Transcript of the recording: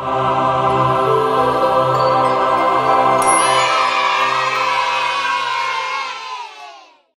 Amen.